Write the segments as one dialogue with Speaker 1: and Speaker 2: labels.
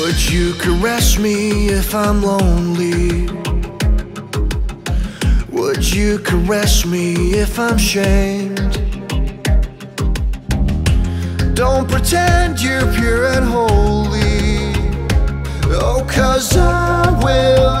Speaker 1: Would you caress me if I'm lonely? Would you caress me if I'm shamed? Don't pretend you're pure and holy. Oh, cause I will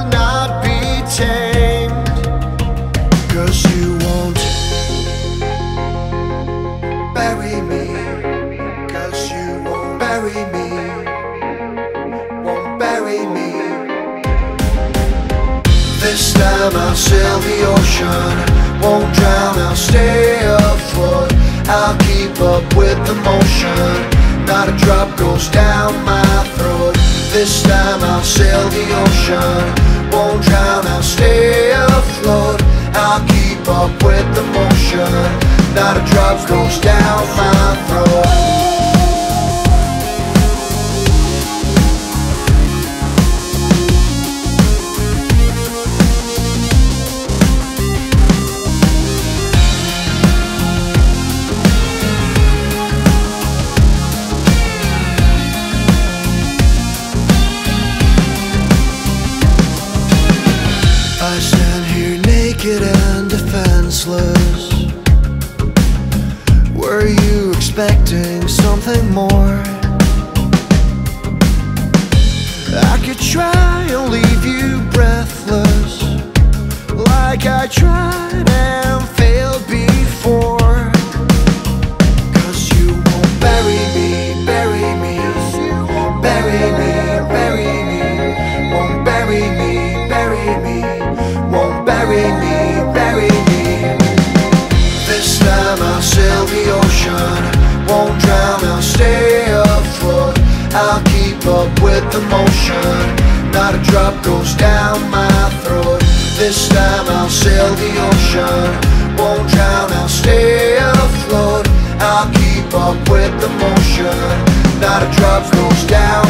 Speaker 1: Time I'll sail the ocean. Won't drown, I'll stay afloat. I'll keep up with the motion. Not a drop goes down my throat. This time I'll sail the ocean. Won't drown, I'll stay afloat. I'll keep up with the motion. Were you expecting something more? The motion, not a drop goes down my throat. This time I'll sail the ocean, won't drown, I'll stay afloat. I'll keep up with the motion, not a drop goes down